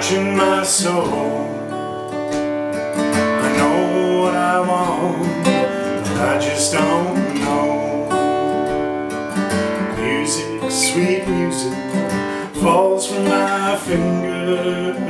touching my soul. I know what I want, but I just don't know. Music, sweet music, falls from my fingers.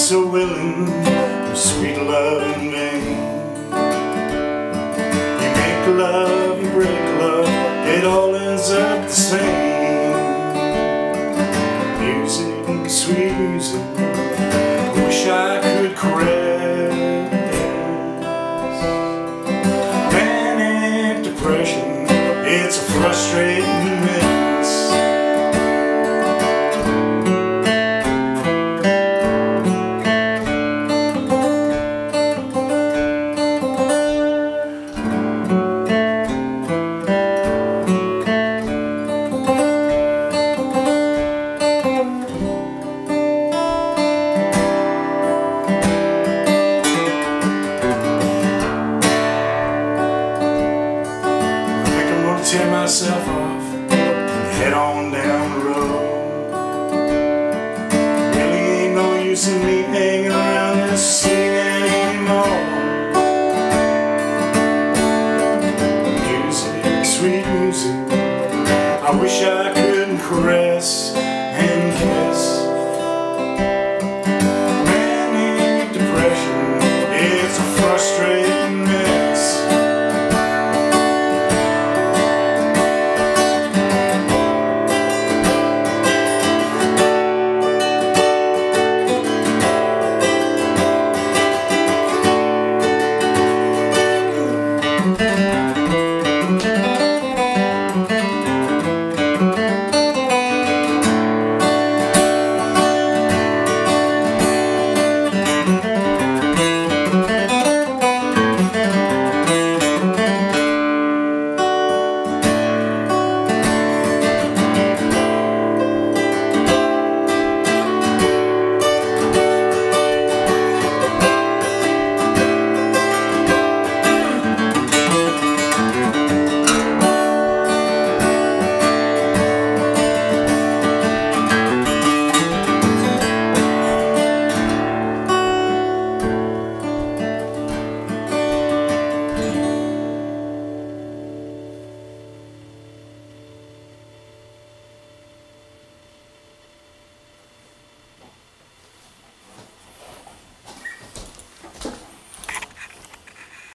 So willing for sweet love in vain. You make love, you break love, it all ends up the same. Music, sweet music, tear myself off and head on down the road. Really ain't no use in me hanging around this scene anymore. Music, sweet music, I wish I could caress.